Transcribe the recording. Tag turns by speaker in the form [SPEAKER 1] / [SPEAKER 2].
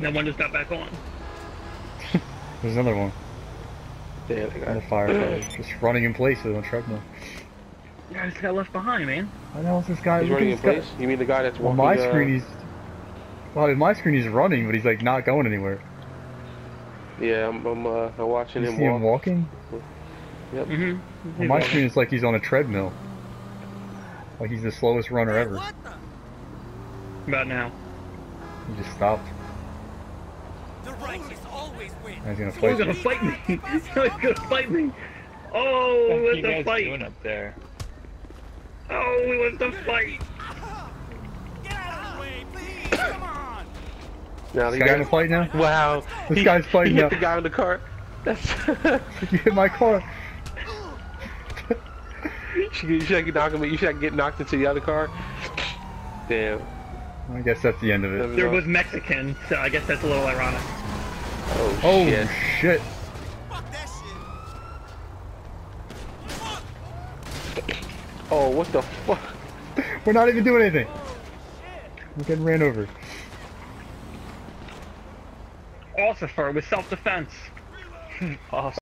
[SPEAKER 1] And then one just got back on.
[SPEAKER 2] There's another one.
[SPEAKER 3] Yeah, they
[SPEAKER 2] Another
[SPEAKER 3] got
[SPEAKER 2] firefighter. just running in place with a treadmill.
[SPEAKER 1] Yeah, I just got left behind, man.
[SPEAKER 2] I know it's this guy.
[SPEAKER 3] He's running in
[SPEAKER 2] this guy.
[SPEAKER 3] place. You mean the guy that's
[SPEAKER 2] On
[SPEAKER 3] walking?
[SPEAKER 2] my
[SPEAKER 3] uh,
[SPEAKER 2] screen, he's. Well, in my screen, he's running, but he's like not going anywhere.
[SPEAKER 3] Yeah, I'm, I'm, uh, I'm watching
[SPEAKER 2] You
[SPEAKER 3] him
[SPEAKER 2] see him
[SPEAKER 3] walk.
[SPEAKER 2] walking?
[SPEAKER 1] Mm-hmm.
[SPEAKER 2] On my screen, it's like he's on a treadmill. Like he's the slowest runner ever.
[SPEAKER 1] About now.
[SPEAKER 2] He just stopped.
[SPEAKER 4] The righteous always win.
[SPEAKER 2] He's gonna
[SPEAKER 1] He's
[SPEAKER 2] fight
[SPEAKER 1] gonna
[SPEAKER 2] me.
[SPEAKER 1] fight me. He's gonna fight me. Oh,
[SPEAKER 5] What
[SPEAKER 1] we
[SPEAKER 5] are
[SPEAKER 1] went
[SPEAKER 5] you
[SPEAKER 1] to
[SPEAKER 5] guys
[SPEAKER 1] fight.
[SPEAKER 5] doing up there?
[SPEAKER 1] Oh, we went to fight.
[SPEAKER 4] Get out of the way, please. Come on.
[SPEAKER 3] Now
[SPEAKER 2] This
[SPEAKER 3] the
[SPEAKER 2] guy gonna fight now?
[SPEAKER 3] Wow.
[SPEAKER 2] This
[SPEAKER 3] he,
[SPEAKER 2] guy's fighting
[SPEAKER 3] he hit
[SPEAKER 2] now.
[SPEAKER 3] the guy in the car. That's.
[SPEAKER 2] You hit my car.
[SPEAKER 3] you should, you should knock him. You should get knocked into the other car. Damn.
[SPEAKER 2] I guess that's the end of it.
[SPEAKER 1] There was Mexican, so I guess that's a little ironic.
[SPEAKER 3] Oh,
[SPEAKER 2] Oh
[SPEAKER 3] shit.
[SPEAKER 2] shit!
[SPEAKER 4] Fuck that shit.
[SPEAKER 3] Oh, what the fuck?
[SPEAKER 2] We're not even doing anything. Oh, We're getting ran over.
[SPEAKER 1] Ossifer with self-defense.
[SPEAKER 5] Awesome.